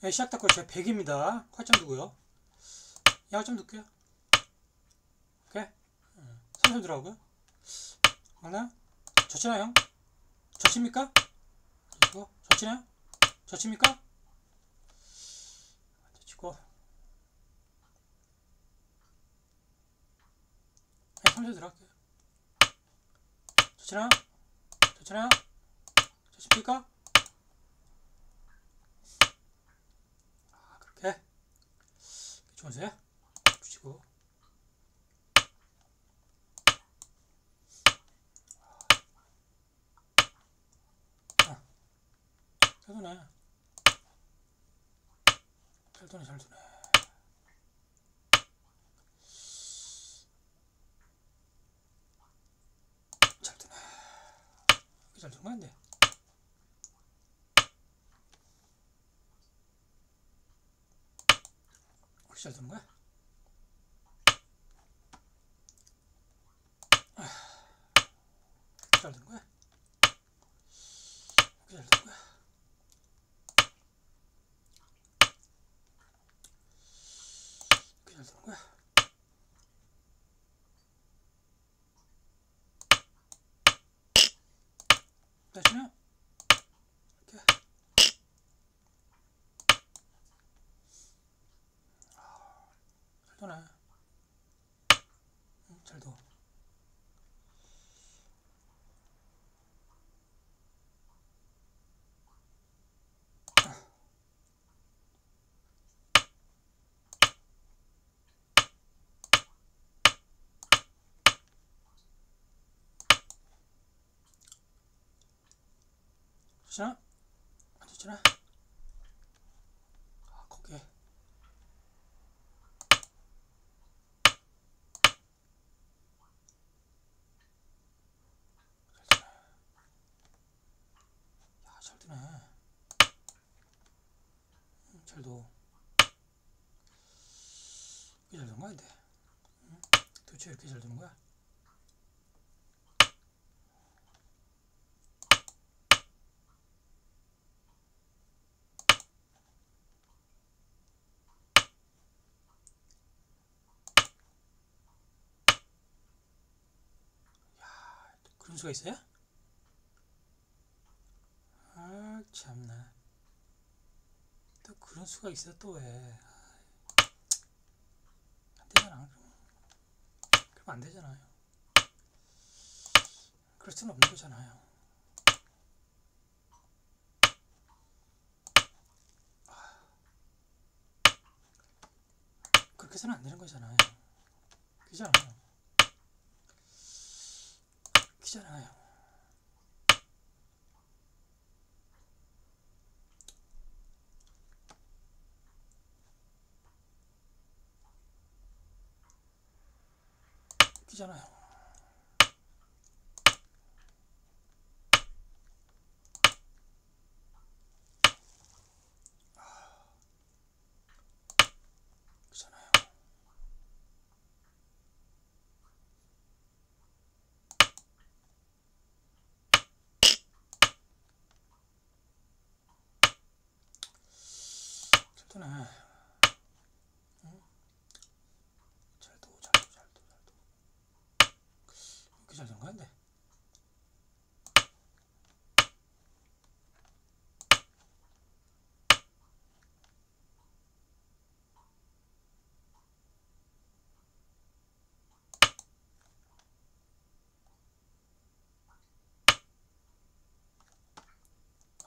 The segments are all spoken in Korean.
네, 시작됐고 제가 100입니다. 활점 두고요. 야좀 둘게요. 오케이. 삼성 들어가고요. 맞나요? 젖히나요, 형? 젖힙니까? 이거 젖히나요? 젖힙니까? 젖히고. 네, 삼성 들어갈게요. 젖히나요? 젖히나요? 젖힙니까? 아, 그렇게. 좋으세요? 주시고. 잘 두네. 잘 두네, 잘 두네. 잘. 이렇게 잘 두는 건데. 이렇게 잘 두는 거야? 아, 잘 두는 거야? 이렇게 잘 두는 거야? 잘 두는 거야? 다시요? 이렇게 잘 도네 응, 잘 도. 좋잖아? 안 좋잖아? 아, 거기. 잘 되네. 야, 잘 되네. 응, 잘 되는 거야, 근데? 응? 도대체 이렇게 잘 되는 거야? 그런 수가 있어요? 아 참나 또 그런 수가 있어 또 왜? 안 되잖아. 그럼 안 되잖아요. 그럴 수는 없는 거잖아요. 그렇게 해서는 안 되는 거잖아요. 그잖아요. 그잖아요. 그잖아요. 잘 되네. 응? 잘 도, 잘 도, 잘 도, 잘 도. 이렇게 잘 되는 건데.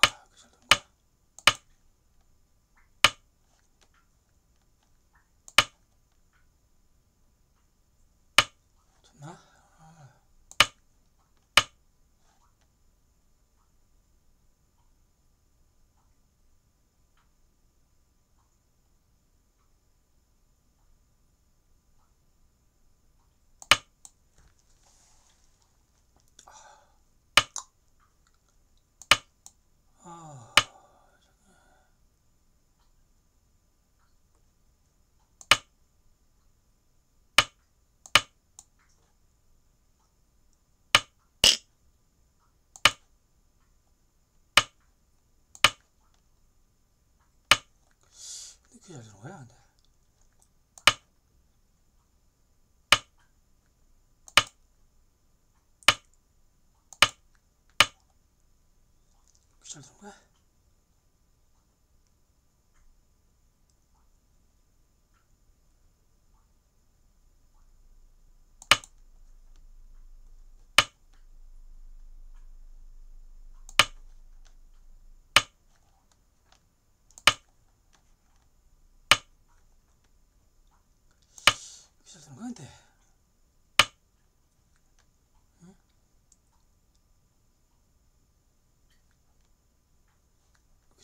아, 이렇게 잘 되는 거야? 됐나? 아. 이렇게 잘 거야 근데 잘거야? 이렇게 잘 되는 거야 근데 응?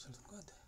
이렇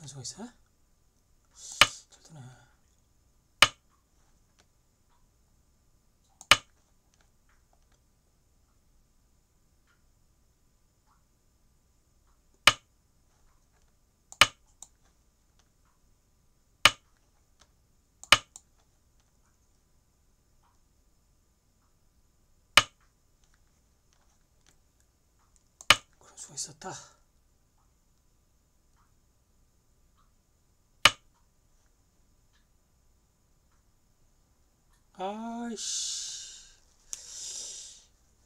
야 그런 수가 있어? 잘 되네 그런 수가 있었다 아이씨.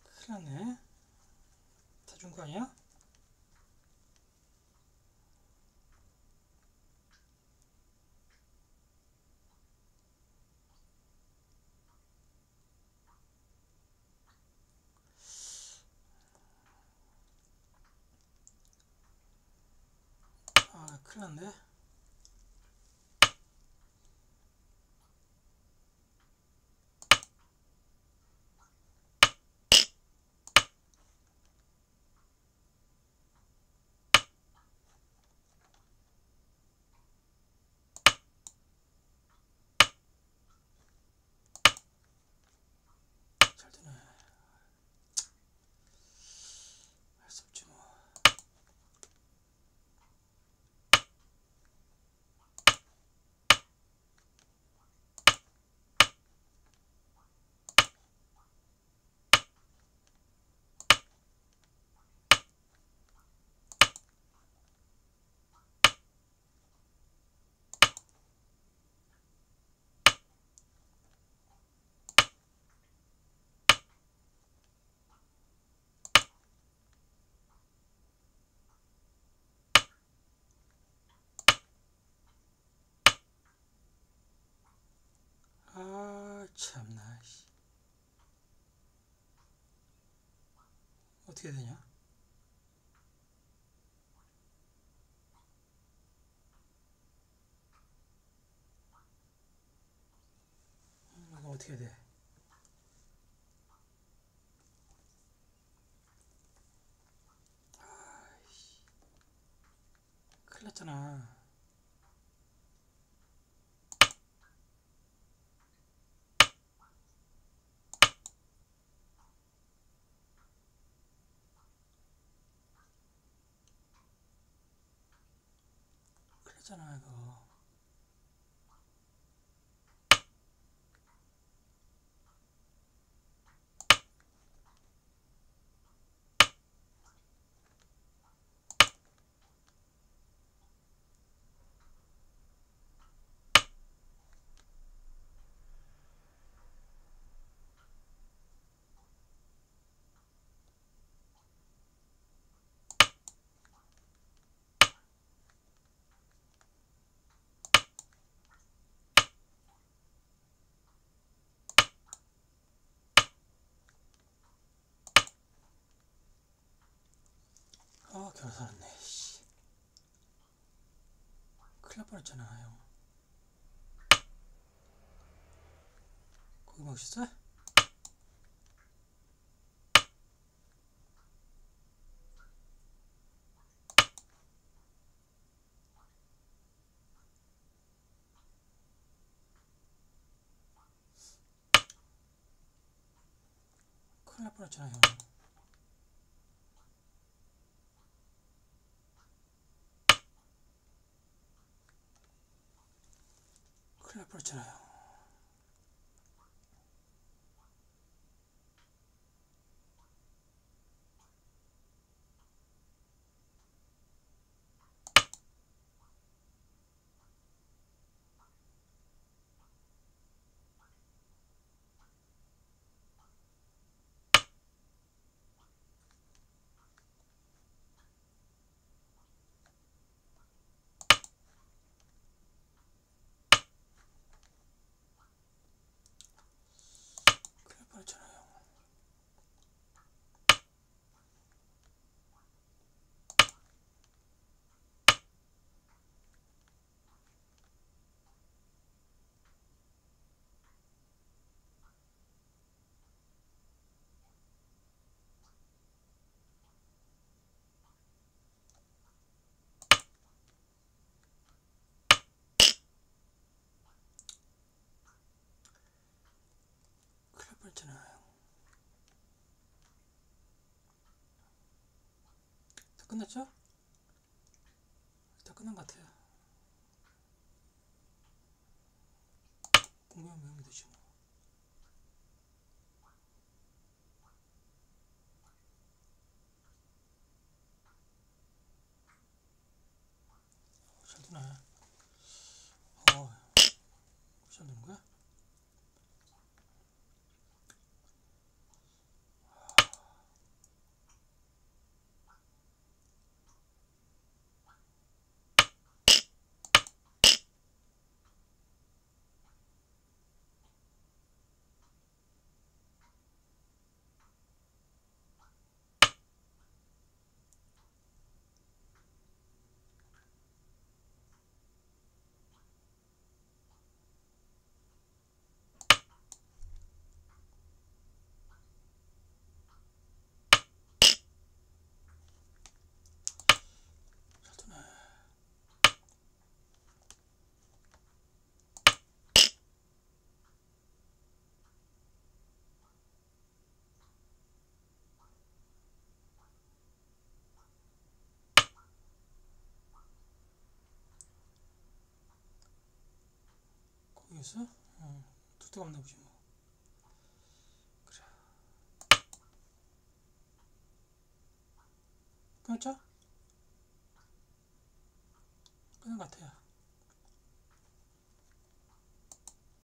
큰일 났네. 다 준 거 아니야? 아 큰일 났네 잘 되네 할 수 없지 뭐 아 참나 씨. 어떻게 되냐? 음, 이거 어떻게 돼? 아이씨. 큰일 났잖아. 났잖아 이거. 살았네 씨. 큰일 날 뻔했잖아요 고기 먹으셨어? 큰일 날 뻔했잖아요 뻔했잖아요. 뻔했잖아요. 다 끝났죠? 다 끝난 것 같아요. 공부하면 외우면 되지 뭐. 잘 되네. 어, 잘 되는 거야? 잘 되네. 거기에서 어, 없나 보지 뭐. 그래. 끝났죠? 끝난 것 같아요.